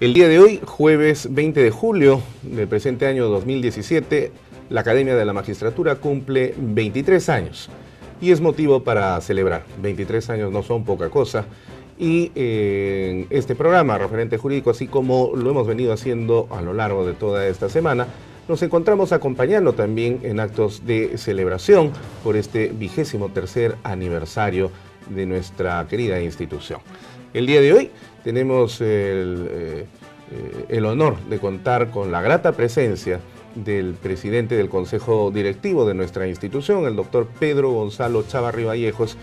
El día de hoy, jueves 20 de julio del presente año 2017, la Academia de la Magistratura cumple 23 años y es motivo para celebrar. 23 años no son poca cosa y en este programa referente jurídico, así como lo hemos venido haciendo a lo largo de toda esta semana, nos encontramos acompañando también en actos de celebración por este vigésimo tercer aniversario de nuestra querida institución. El día de hoy tenemos el, eh, el honor de contar con la grata presencia del presidente del Consejo Directivo de nuestra institución, el doctor Pedro Gonzalo Chavarri Vallejos,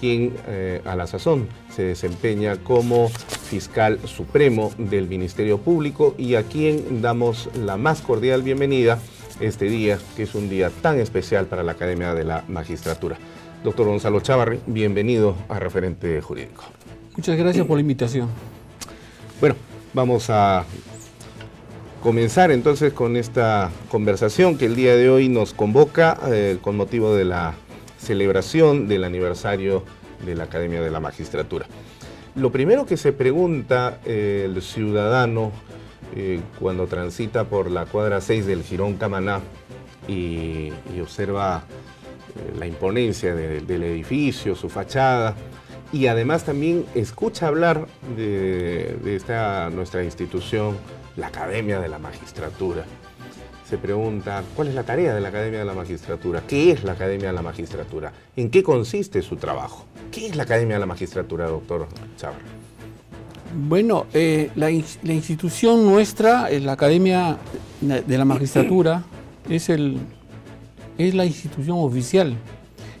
quien eh, a la sazón se desempeña como fiscal supremo del Ministerio Público y a quien damos la más cordial bienvenida este día, que es un día tan especial para la Academia de la Magistratura. Doctor Gonzalo Chavarri, bienvenido a Referente Jurídico. Muchas gracias por la invitación. Bueno, vamos a comenzar entonces con esta conversación que el día de hoy nos convoca eh, con motivo de la celebración del aniversario de la Academia de la Magistratura. Lo primero que se pregunta eh, el ciudadano eh, cuando transita por la cuadra 6 del Girón Camaná y, observa la imponencia del edificio, su fachada, y además también escucha hablar de, esta nuestra institución la Academia de la Magistratura. Se pregunta, ¿cuál es la tarea de la Academia de la Magistratura? ¿Qué es la Academia de la Magistratura? ¿En qué consiste su trabajo? ¿Qué es la Academia de la Magistratura, doctor Chávez? Bueno, eh, la, institución nuestra, eh, la Academia de la Magistratura, es, el, es la institución oficial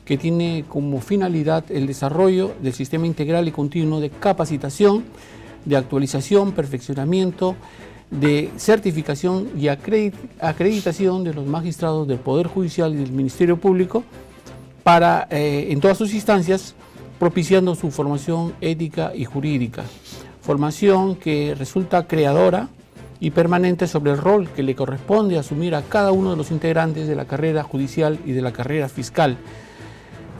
que tiene como finalidad el desarrollo del sistema integral y continuo de capacitación, de actualización, perfeccionamiento de certificación y acreditación de los magistrados del Poder Judicial y del Ministerio Público para, eh, en todas sus instancias, propiciando su formación ética y jurídica. Formación que resulta creadora y permanente sobre el rol que le corresponde asumir a cada uno de los integrantes de la carrera judicial y de la carrera fiscal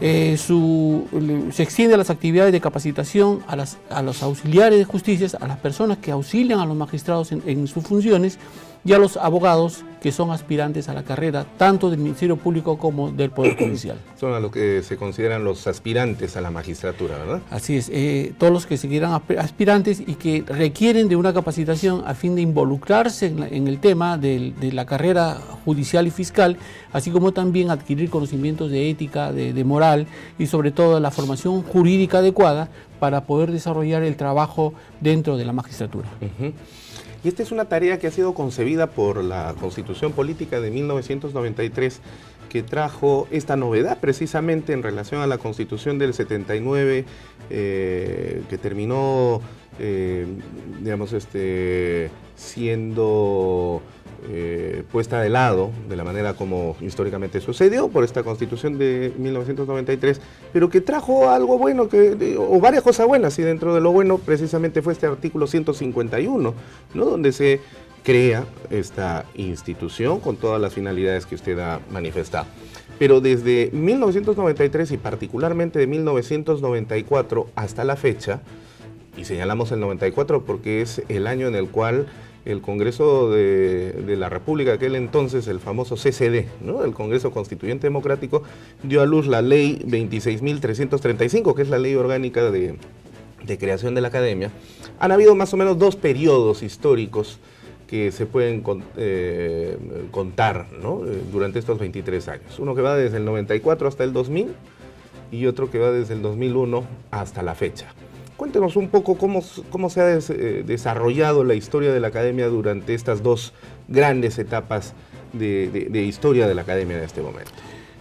eh, se extiende las actividades de capacitación a, los auxiliares de justicia, a las personas que auxilian a los magistrados en sus funciones y a los abogados que son aspirantes a la carrera, tanto del Ministerio Público como del Poder Judicial. Son a lo que se consideran los aspirantes a la magistratura, ¿verdad? Así es, eh, todos los que se quieran aspirantes y que requieren de una capacitación a fin de involucrarse en, el tema de, la carrera judicial y fiscal, así como también adquirir conocimientos de ética, de, moral y sobre todo la formación jurídica adecuada para poder desarrollar el trabajo dentro de la magistratura. Y esta es una tarea que ha sido concebida por la Constitución Política de 1993 que trajo esta novedad precisamente en relación a la Constitución del 79 eh, que terminó, eh, digamos, este, siendo eh, puesta de lado, de la manera como históricamente sucedió por esta constitución de 1993, pero que trajo algo bueno, que, o varias cosas buenas, y dentro de lo bueno precisamente fue este artículo 151, ¿no? donde se crea esta institución con todas las finalidades que usted ha manifestado. Pero desde 1993 y particularmente de 1994 hasta la fecha, y señalamos el 94 porque es el año en el cual el Congreso de, la República, aquel entonces, el famoso CCD, el Congreso Constituyente Democrático, dio a luz la ley 26.335, que es la ley orgánica de, creación de la academia. Han habido más o menos dos periodos históricos que se pueden eh, contar eh, durante estos 23 años. Uno que va desde el 94 hasta el 2000 y otro que va desde el 2001 hasta la fecha. Cuéntenos un poco cómo, cómo se ha eh, desarrollado la historia de la academia durante estas dos grandes etapas de, historia de la academia en este momento.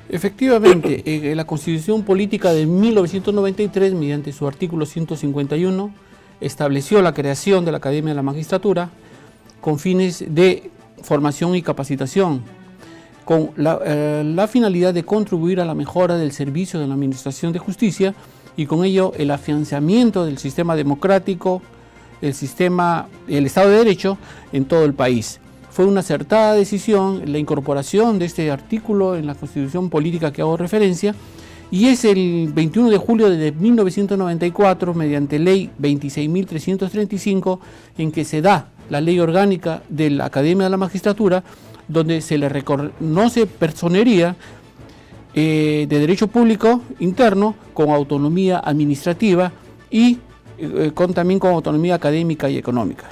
Efectivamente, eh, la Constitución Política de 1993, mediante su artículo 151, estableció la creación de la Academia de la Magistratura con fines de formación y capacitación, con eh, la finalidad de contribuir a la mejora del servicio de la Administración de Justicia y con ello el afianzamiento del sistema democrático, el sistema, el Estado de Derecho en todo el país. Fue una acertada decisión la incorporación de este artículo en la Constitución Política que hago referencia Y es el 21 de julio de 1994, mediante ley 26.335, en que se da la ley orgánica de la Academia de la Magistratura, donde se le reconoce personería eh, de derecho público interno con autonomía administrativa y eh, con, también con autonomía académica y económica.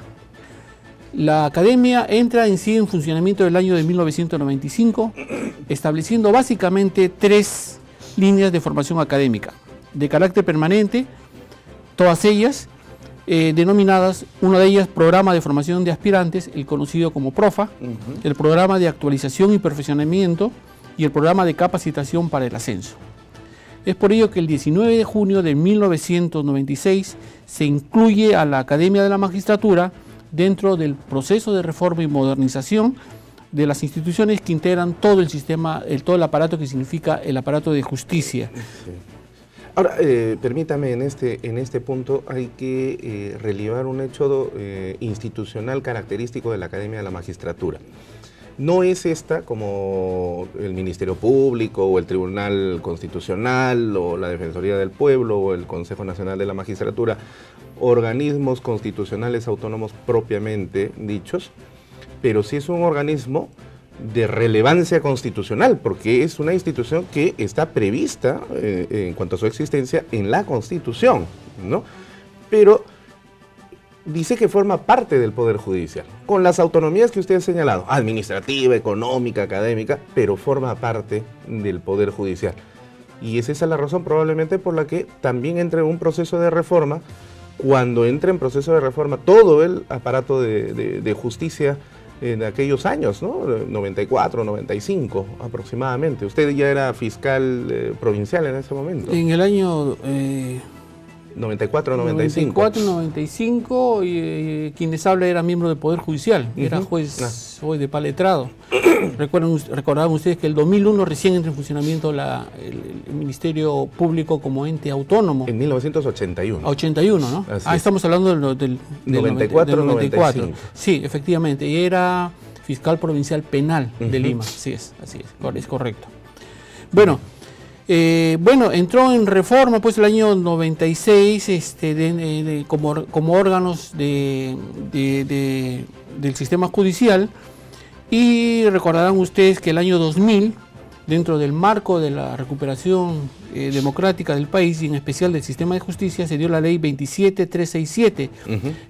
La academia entra en sí en funcionamiento del año de 1995, estableciendo básicamente tres líneas de formación académica de carácter permanente, todas ellas eh, denominadas, una de ellas programa de formación de aspirantes, el conocido como PROFA, el programa de actualización y perfeccionamiento y el programa de capacitación para el ascenso. Es por ello que el 19 de junio de 1996 se incluye a la Academia de la Magistratura dentro del proceso de reforma y modernización de las instituciones que integran todo el sistema, el, todo el aparato que significa el aparato de justicia. Ahora, eh, permítame, en este, en este punto hay que eh, relevar un hecho eh, institucional característico de la Academia de la Magistratura. No es esta como el Ministerio Público o el Tribunal Constitucional o la Defensoría del Pueblo o el Consejo Nacional de la Magistratura, organismos constitucionales autónomos propiamente dichos, pero sí es un organismo de relevancia constitucional, porque es una institución que está prevista eh, en cuanto a su existencia en la Constitución, ¿no? Pero dice que forma parte del Poder Judicial, con las autonomías que usted ha señalado, administrativa, económica, académica, pero forma parte del Poder Judicial. Y es esa la razón probablemente por la que también entre en un proceso de reforma, cuando entre en proceso de reforma todo el aparato de justicia, en aquellos años, ¿no? 94, 95 aproximadamente. Usted ya era fiscal eh, provincial en ese momento. En el año... Eh, 94, 95. 94, 95, y eh, quien les habla era miembro del Poder Judicial, era juez, ah. juez de paletrado. Recuerdan, recordaban ustedes que el 2001 recién entra en funcionamiento la, el, Ministerio Público como ente autónomo. En 1981. 81, ¿no? ah, estamos hablando del, del, 94, 94. Sí, efectivamente, y era fiscal provincial penal de Lima, sí es, así es, es correcto. Bueno, eh, bueno, entró en reforma pues el año 96 este, como, como, órganos de, del sistema judicial. Y recordarán ustedes que el año 2000, dentro del marco de la recuperación eh, democrática del país y en especial del sistema de justicia, se dio la ley 27367,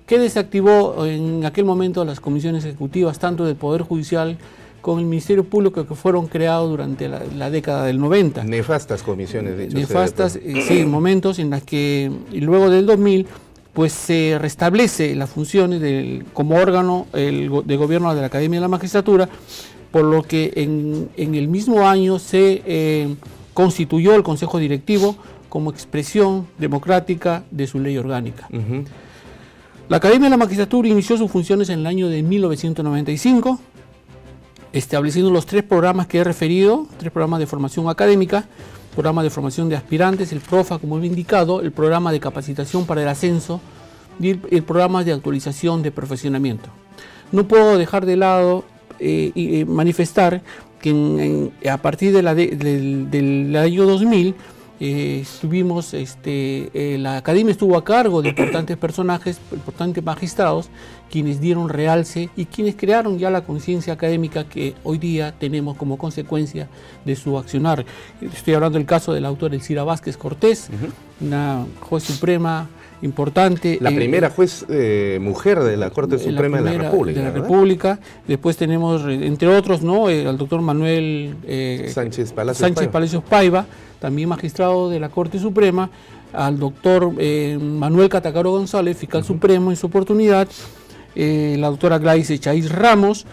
que desactivó en aquel momento las comisiones ejecutivas tanto del Poder Judicial con el Ministerio Público que fueron creados durante la, década del 90. Nefastas comisiones, de hecho. Nefastas, eh, sí, momentos en las que, y luego del 2000, pues se restablece las funciones del, como órgano de gobierno de la Academia de la Magistratura, por lo que en, el mismo año se eh, constituyó el Consejo Directivo como expresión democrática de su ley orgánica. La Academia de la Magistratura inició sus funciones en el año de 1995 estableciendo los tres programas que he referido, tres programas de formación académica, programa de formación de aspirantes, el PROFA, como he indicado, el programa de capacitación para el ascenso y el, programa de actualización de perfeccionamiento. No puedo dejar de lado eh, y eh, manifestar que a partir de la del año 2000 eh, estuvimos, este, eh, la academia estuvo a cargo de importantes personajes, importantes magistrados, quienes dieron realce y quienes crearon ya la conciencia académica que hoy día tenemos como consecuencia de su accionar. Estoy hablando del caso del autor Elcira Vázquez Cortés, una juez suprema importante. La primera juez eh, mujer de la Corte Suprema de la República. De la República. Después tenemos, entre otros, ¿no? al doctor Manuel Sánchez Palacios Sánchez Palacios Paiva también magistrado de la Corte Suprema, al doctor eh, Manuel Catacaro González, fiscal supremo en su oportunidad, eh, la doctora Gladys Chaiz Ramos,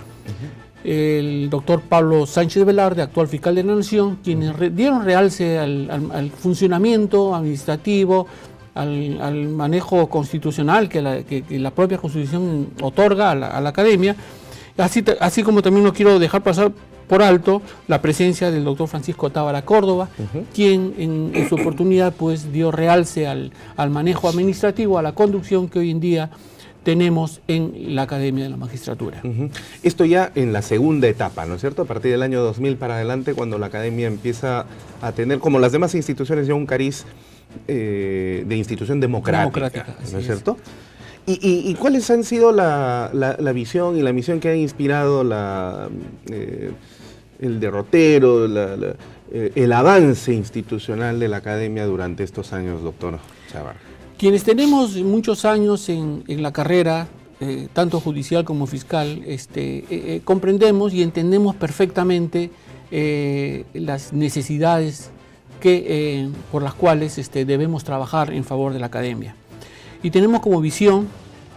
el doctor Pablo Sánchez Velarde, actual fiscal de la Nación, quienes dieron realce al, funcionamiento administrativo, al, manejo constitucional que la, propia Constitución otorga a la, academia, así, así como también no quiero dejar pasar por alto la presencia del doctor Francisco Tábara Córdoba, quien en, su oportunidad pues dio realce al, manejo administrativo, a la conducción que hoy en día tenemos en la Academia de la Magistratura. Esto ya en la segunda etapa, ¿no es cierto? A partir del año 2000 para adelante, cuando la Academia empieza a tener, como las demás instituciones, ya un cariz eh, de institución democrática, ¿no es cierto? ¿Y, cuáles han sido la, visión y la misión que ha inspirado la, eh, el derrotero, eh, el avance institucional de la academia durante estos años, doctor Chavar? Quienes tenemos muchos años en, la carrera, eh, tanto judicial como fiscal, este, comprendemos y entendemos perfectamente las necesidades que, por las cuales este, debemos trabajar en favor de la academia y tenemos como visión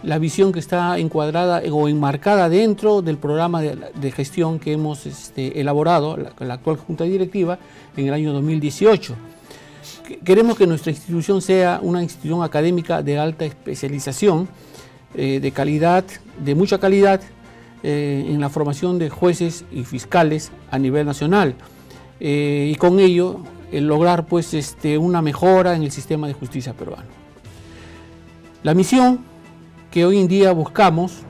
la visión que está encuadrada o enmarcada dentro del programa de, gestión que hemos este, elaborado, la, la, actual Junta Directiva, en el año 2018. Queremos que nuestra institución sea una institución académica de alta especialización, eh, de calidad, de mucha calidad, eh, en la formación de jueces y fiscales a nivel nacional. Eh, y con ello, lograr pues, este, una mejora en el sistema de justicia peruano. La misión que hoy en día buscamos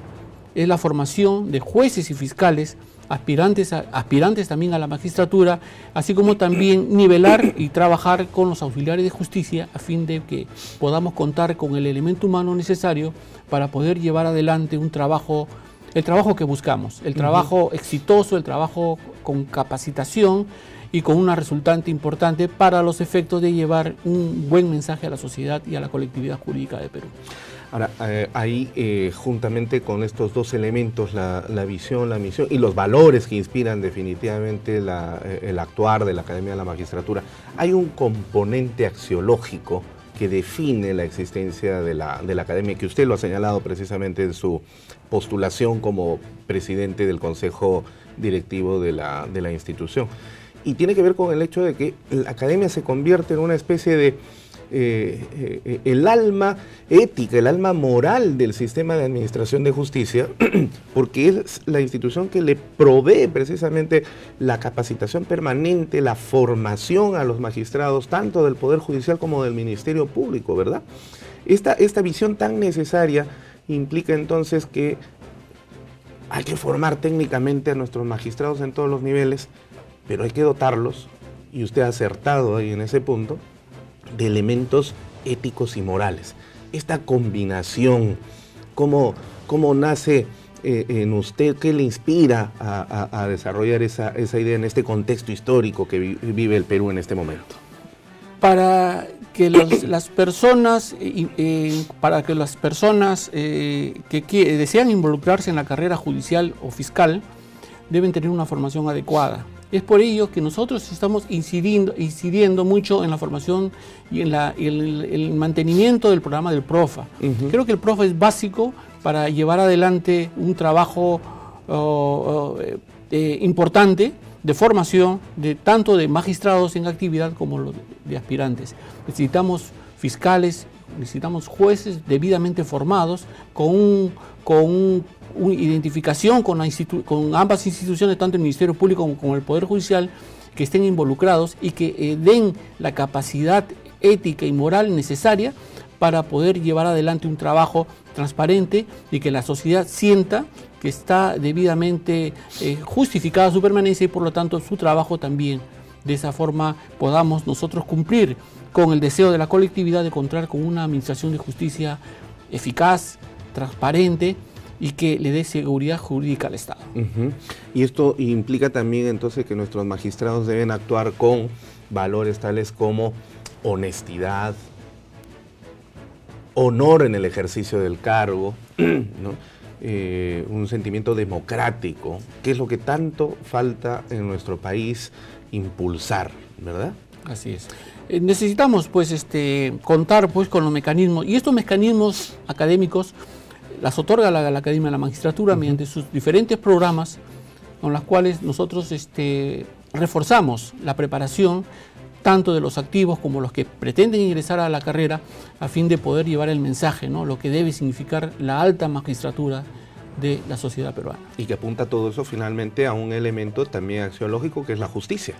es la formación de jueces y fiscales, aspirantes, aspirantes también a la magistratura, así como también nivelar y trabajar con los auxiliares de justicia a fin de que podamos contar con el elemento humano necesario para poder llevar adelante un trabajo, el trabajo que buscamos, el trabajo exitoso, el trabajo con capacitación y con una resultante importante para los efectos de llevar un buen mensaje a la sociedad y a la colectividad jurídica de Perú. Ahora, eh, ahí eh, juntamente con estos dos elementos, la, visión, la misión y los valores que inspiran definitivamente eh, el actuar de la Academia de la Magistratura, hay un componente axiológico que define la existencia de la, de la Academia, que usted lo ha señalado precisamente en su postulación como presidente del Consejo Directivo de la, de la institución y tiene que ver con el hecho de que la academia se convierte en una especie de eh, eh, el alma ética, el alma moral del sistema de administración de justicia, porque es la institución que le provee precisamente la capacitación permanente, la formación a los magistrados, tanto del Poder Judicial como del Ministerio Público, ¿verdad? Esta, esta visión tan necesaria implica entonces que hay que formar técnicamente a nuestros magistrados en todos los niveles, pero hay que dotarlos, y usted ha acertado ahí en ese punto, de elementos éticos y morales. Esta combinación, cómo, cómo nace eh, en usted, qué le inspira a, desarrollar esa, idea en este contexto histórico que vive el Perú en este momento. Para que las personas, para que las personas eh, que desean involucrarse en la carrera judicial o fiscal deben tener una formación adecuada es por ello que nosotros estamos incidiendo, incidiendo mucho en la formación y en el, mantenimiento del programa del PROFA. Creo que el PROFA es básico para llevar adelante un trabajo eh, eh, importante de formación de tanto de magistrados en actividad como de aspirantes. Necesitamos fiscales, necesitamos jueces debidamente formados con, con una identificación con, con, ambas instituciones, tanto el Ministerio Público como, el Poder Judicial, que estén involucrados y que eh, den la capacidad ética y moral necesaria para poder llevar adelante un trabajo transparente y que la sociedad sienta que está debidamente eh, justificada su permanencia y por lo tanto su trabajo también. De esa forma podamos nosotros cumplir con el deseo de la colectividad de contar con una administración de justicia eficaz, transparente y que le dé seguridad jurídica al Estado. Y esto implica también entonces que nuestros magistrados deben actuar con valores tales como honestidad, honor en el ejercicio del cargo, eh, un sentimiento democrático, que es lo que tanto falta en nuestro país impulsar, ¿verdad? Así es. Eh, necesitamos pues este, contar pues con los mecanismos y estos mecanismos académicos las otorga la, Academia de la Magistratura mediante sus diferentes programas con los cuales nosotros este, reforzamos la preparación tanto de los activos como los que pretenden ingresar a la carrera a fin de poder llevar el mensaje, ¿no? lo que debe significar la alta magistratura de la sociedad peruana. Y que apunta todo eso finalmente a un elemento también axiológico que es la justicia.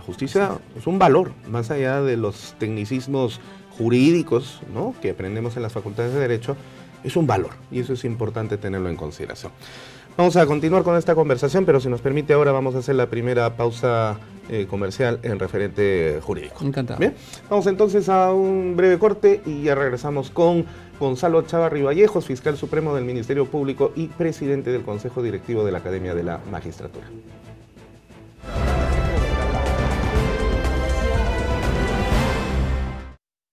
La justicia es un valor, más allá de los tecnicismos jurídicos ¿no? que aprendemos en las facultades de Derecho, es un valor y eso es importante tenerlo en consideración. Vamos a continuar con esta conversación, pero si nos permite ahora vamos a hacer la primera pausa eh, comercial en referente jurídico. Encantado. Bien, vamos entonces a un breve corte y ya regresamos con Gonzalo Chavarri Vallejos, fiscal supremo del Ministerio Público y presidente del Consejo Directivo de la Academia de la Magistratura.